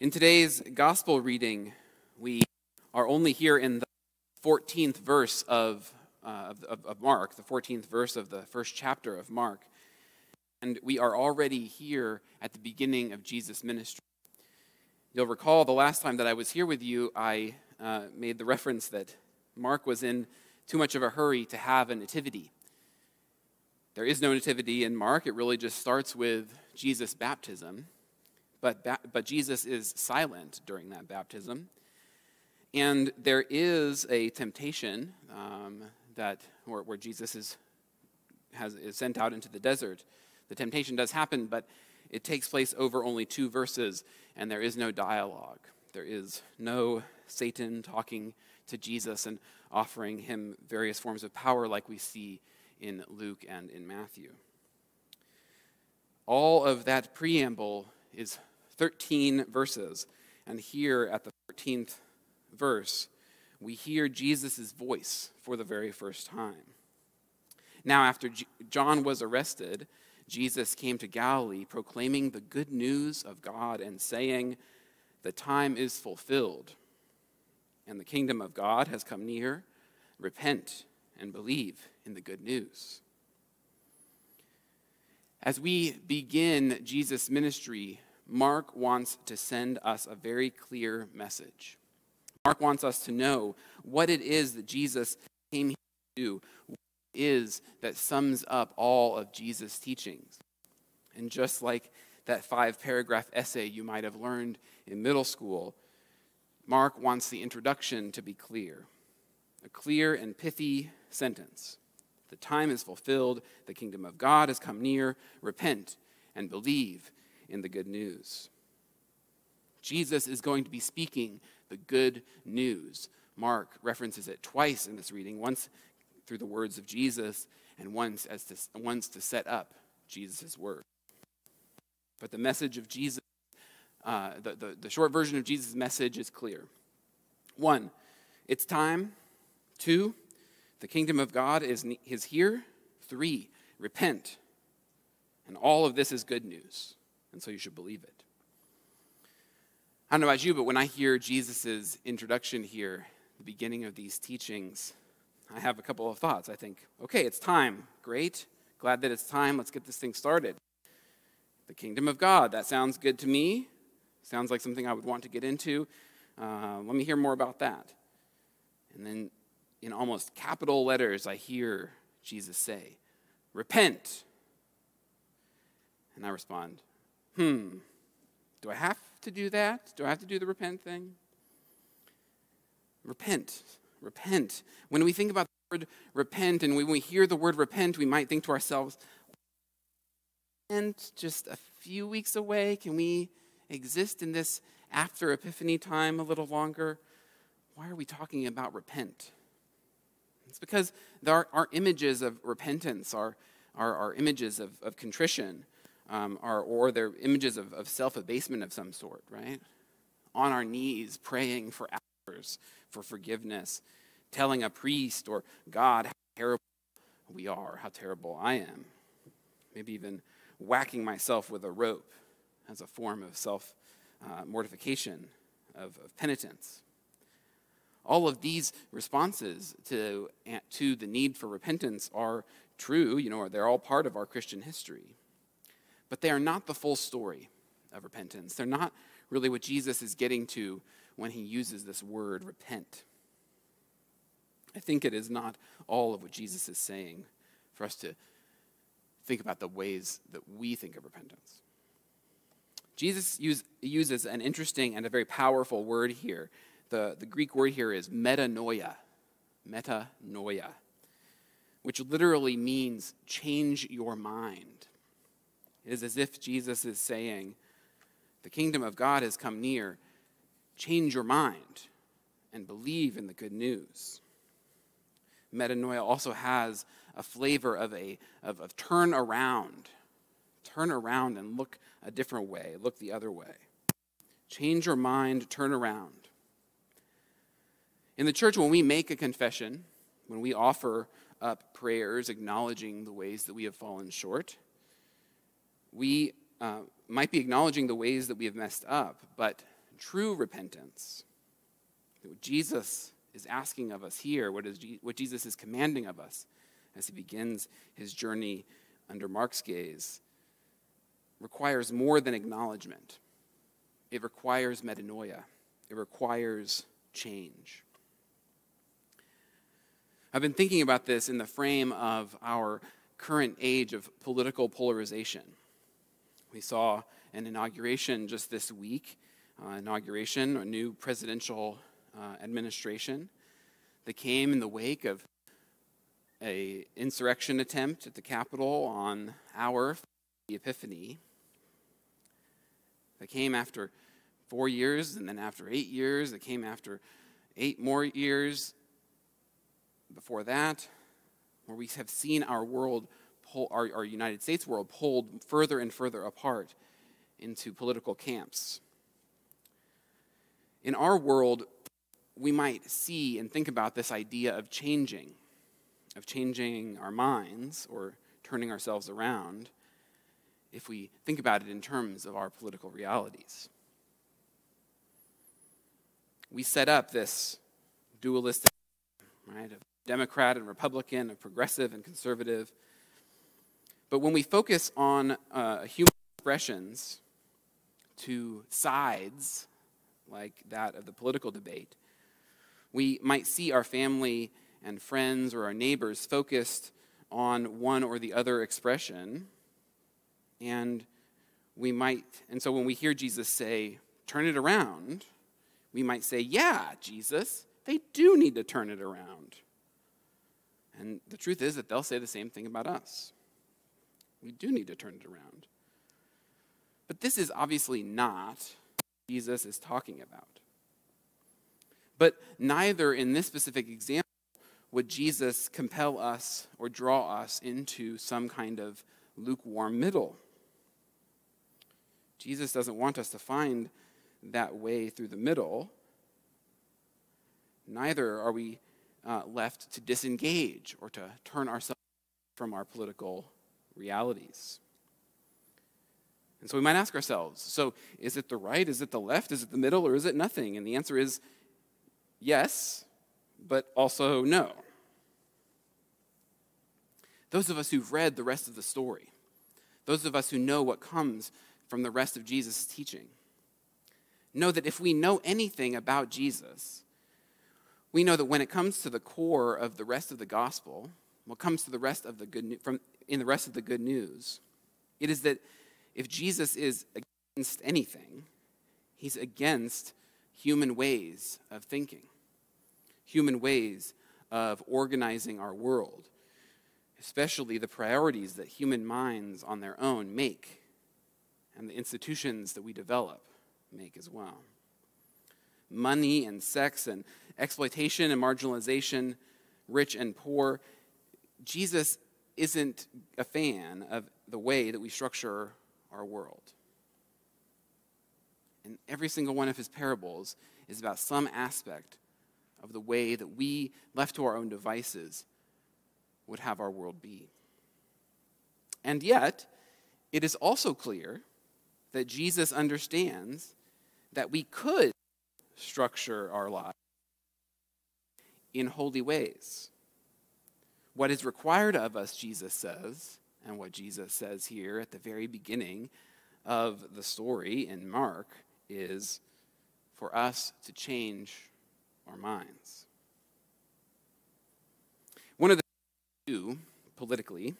In today's gospel reading, we are only here in the 14th verse of, uh, of, of, Mark, the 14th verse of the first chapter of Mark. And we are already here at the beginning of Jesus' ministry. You'll recall the last time that I was here with you, I uh, made the reference that Mark was in too much of a hurry to have a nativity. There is no nativity in Mark, it really just starts with Jesus' baptism. But, but Jesus is silent during that baptism. And there is a temptation um, that where, where Jesus is, has, is sent out into the desert. The temptation does happen, but it takes place over only two verses, and there is no dialogue. There is no Satan talking to Jesus and offering him various forms of power like we see in Luke and in Matthew. All of that preamble is 13 verses, and here at the 14th verse, we hear Jesus' voice for the very first time. Now, after G- John was arrested, Jesus came to Galilee proclaiming the good news of God and saying, The time is fulfilled, and the kingdom of God has come near. Repent and believe in the good news. As we begin Jesus' ministry, Mark wants to send us a very clear message. Mark wants us to know what it is that Jesus came here to do, is that sums up all of Jesus' teachings. And just like that five paragraph essay you might have learned in middle school, Mark wants the introduction to be clear a clear and pithy sentence. The time is fulfilled, the kingdom of God has come near. Repent and believe in the good news. Jesus is going to be speaking the good news. Mark references it twice in this reading, once through the words of Jesus, and once, as to, once to set up Jesus' word. But the message of Jesus, uh, the, the, the short version of Jesus' message is clear. One, it's time. Two, the kingdom of God is, is here. Three, repent. And all of this is good news, and so you should believe it. I don't know about you, but when I hear Jesus' introduction here, the beginning of these teachings, I have a couple of thoughts. I think, okay, it's time. Great. Glad that it's time. Let's get this thing started. The kingdom of God. That sounds good to me. Sounds like something I would want to get into. Uh, let me hear more about that. And then in almost capital letters, I hear Jesus say, Repent. And I respond, Hmm, do I have to do that? Do I have to do the repent thing? Repent repent. When we think about the word repent and when we hear the word repent, we might think to ourselves, and just a few weeks away, can we exist in this after Epiphany time a little longer? Why are we talking about repent? It's because our, our images of repentance are, are, are images of, of contrition, um, are, or they're images of, of self abasement of some sort, right? On our knees, praying for hours, for forgiveness, telling a priest or God how terrible we are, how terrible I am. Maybe even whacking myself with a rope as a form of self uh, mortification, of, of penitence. All of these responses to, to the need for repentance are true, you know, they're all part of our Christian history. But they are not the full story of repentance. They're not really what Jesus is getting to when he uses this word repent. I think it is not all of what Jesus is saying for us to think about the ways that we think of repentance. Jesus use, uses an interesting and a very powerful word here. The, the Greek word here is metanoia. Metanoia, which literally means change your mind. It is as if Jesus is saying, The kingdom of God has come near change your mind and believe in the good news. Metanoia also has a flavor of a of, of turn around. Turn around and look a different way, look the other way. Change your mind, turn around. In the church, when we make a confession, when we offer up prayers acknowledging the ways that we have fallen short, we uh, might be acknowledging the ways that we have messed up, but true repentance, what Jesus is asking of us here, what, is, what Jesus is commanding of us as he begins his journey under Mark's gaze, requires more than acknowledgement. It requires metanoia, it requires change. I've been thinking about this in the frame of our current age of political polarization. We saw an inauguration just this week, uh, inauguration, a new presidential uh, administration that came in the wake of a insurrection attempt at the Capitol on our the Epiphany. That came after four years, and then after eight years, that came after eight more years before that, where we have seen our world, pull, our, our United States world, pulled further and further apart into political camps. In our world, we might see and think about this idea of changing, of changing our minds or turning ourselves around, if we think about it in terms of our political realities. We set up this dualistic, right, of Democrat and Republican, of progressive and conservative. But when we focus on uh, human expressions to sides like that of the political debate, we might see our family and friends or our neighbors focused on one or the other expression. And we might, and so when we hear Jesus say, turn it around, we might say, yeah, Jesus, they do need to turn it around. And the truth is that they'll say the same thing about us. We do need to turn it around. But this is obviously not Jesus is talking about. But neither in this specific example would Jesus compel us or draw us into some kind of lukewarm middle. Jesus doesn't want us to find that way through the middle. Neither are we uh, left to disengage or to turn ourselves from our political realities. And so we might ask ourselves so is it the right, is it the left, is it the middle, or is it nothing? And the answer is yes, but also no. Those of us who've read the rest of the story, those of us who know what comes from the rest of Jesus' teaching, know that if we know anything about Jesus, we know that when it comes to the core of the rest of the gospel, what comes to the rest of the good from in the rest of the good news, it is that if Jesus is against anything, he's against human ways of thinking, human ways of organizing our world, especially the priorities that human minds on their own make and the institutions that we develop make as well. Money and sex and exploitation and marginalization, rich and poor. Jesus isn't a fan of the way that we structure our world. And every single one of his parables is about some aspect of the way that we, left to our own devices, would have our world be. And yet, it is also clear that Jesus understands that we could structure our lives in holy ways. What is required of us, Jesus says, and what Jesus says here at the very beginning of the story in Mark, is for us to change our minds. One of the things we do politically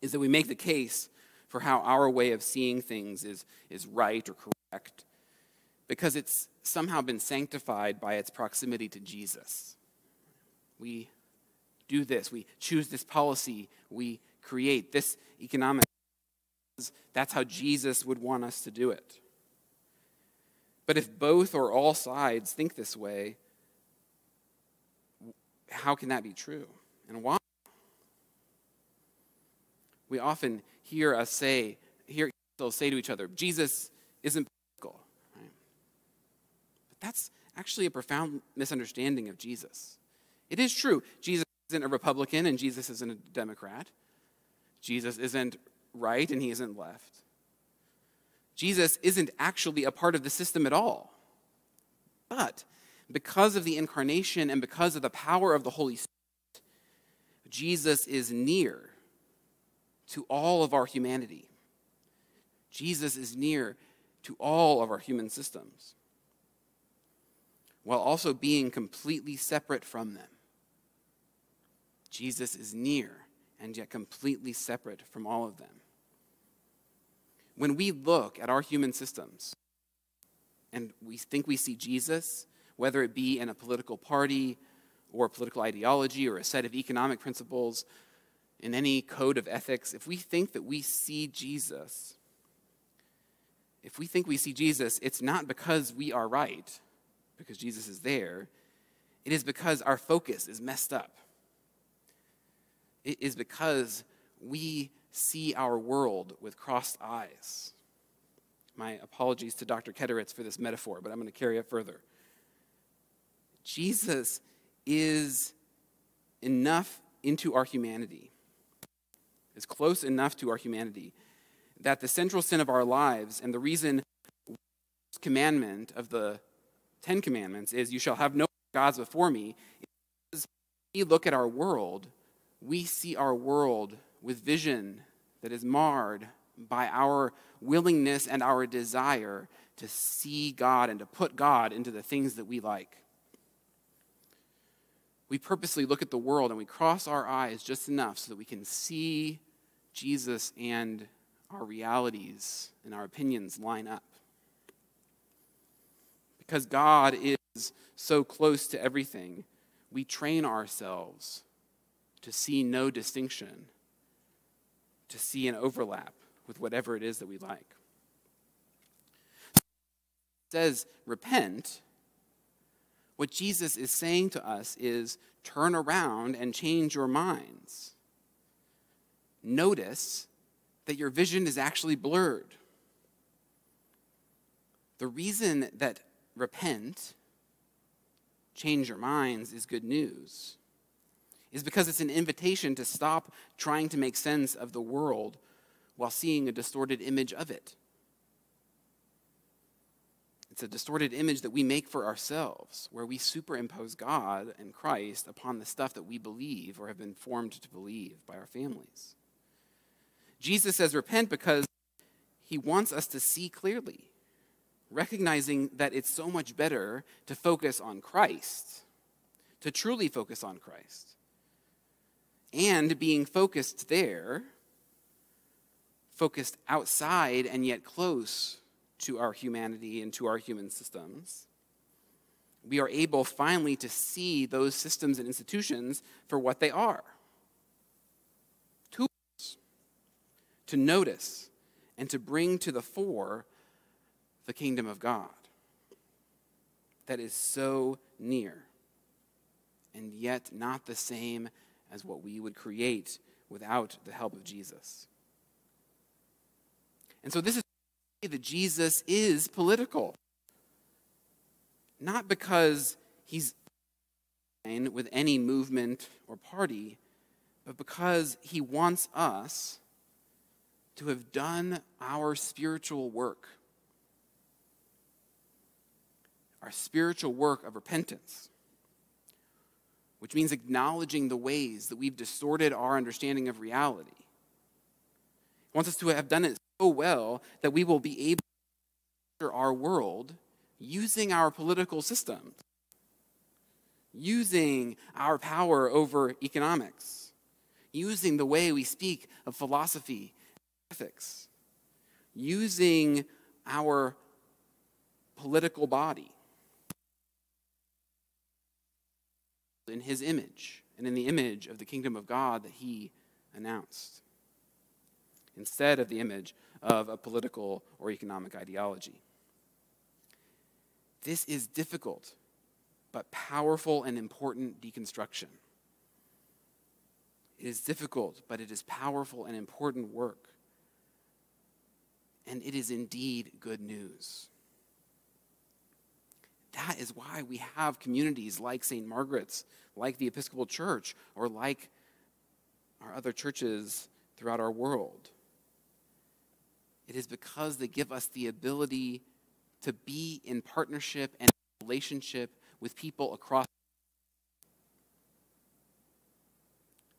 is that we make the case for how our way of seeing things is, is right or correct because it's somehow been sanctified by its proximity to Jesus. We do this, we choose this policy, we create this economic. That's how Jesus would want us to do it. But if both or all sides think this way, how can that be true? And why? We often hear us say, hear they'll say to each other, Jesus isn't political. But that's actually a profound misunderstanding of Jesus. It is true, Jesus isn't a Republican and Jesus isn't a Democrat. Jesus isn't right and he isn't left. Jesus isn't actually a part of the system at all. But because of the incarnation and because of the power of the Holy Spirit, Jesus is near to all of our humanity. Jesus is near to all of our human systems while also being completely separate from them. Jesus is near and yet completely separate from all of them. When we look at our human systems and we think we see Jesus, whether it be in a political party or a political ideology or a set of economic principles, in any code of ethics, if we think that we see Jesus, if we think we see Jesus, it's not because we are right, because Jesus is there. It is because our focus is messed up. It is because we see our world with crossed eyes. My apologies to Dr. Ketteritz for this metaphor, but I'm going to carry it further. Jesus is enough into our humanity, is close enough to our humanity, that the central sin of our lives and the reason commandment of the Ten Commandments is, You shall have no gods before me. As we look at our world, we see our world with vision that is marred by our willingness and our desire to see God and to put God into the things that we like. We purposely look at the world and we cross our eyes just enough so that we can see Jesus and our realities and our opinions line up. Because God is so close to everything, we train ourselves to see no distinction, to see an overlap with whatever it is that we like. It says, repent. What Jesus is saying to us is turn around and change your minds. Notice that your vision is actually blurred. The reason that repent, change your minds, is good news, is because it's an invitation to stop trying to make sense of the world while seeing a distorted image of it. It's a distorted image that we make for ourselves, where we superimpose God and Christ upon the stuff that we believe or have been formed to believe by our families. Jesus says, Repent because he wants us to see clearly recognizing that it's so much better to focus on Christ, to truly focus on Christ. And being focused there, focused outside and yet close to our humanity and to our human systems, we are able finally to see those systems and institutions for what they are. Tools to notice and to bring to the fore the kingdom of God that is so near and yet not the same as what we would create without the help of Jesus. And so this is that Jesus is political. Not because he's with any movement or party, but because he wants us to have done our spiritual work our spiritual work of repentance, which means acknowledging the ways that we've distorted our understanding of reality. He wants us to have done it so well that we will be able to our world using our political system, using our power over economics, using the way we speak of philosophy, ethics, using our political body in his image and in the image of the kingdom of God that he announced, instead of the image of a political or economic ideology. This is difficult, but powerful and important deconstruction. It is difficult, but it is powerful and important work. And it is indeed good news. That is why we have communities like St. Margaret's, like the Episcopal Church, or like our other churches throughout our world. It is because they give us the ability to be in partnership and relationship with people across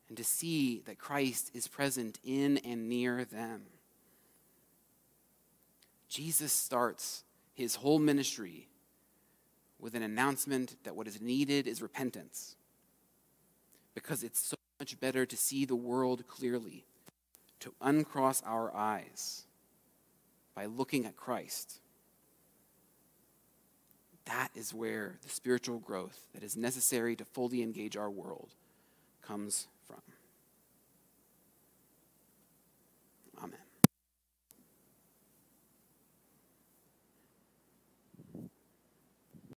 and to see that Christ is present in and near them. Jesus starts his whole ministry with an announcement that what is needed is repentance. Because it's so much better to see the world clearly, to uncross our eyes by looking at Christ. That is where the spiritual growth that is necessary to fully engage our world comes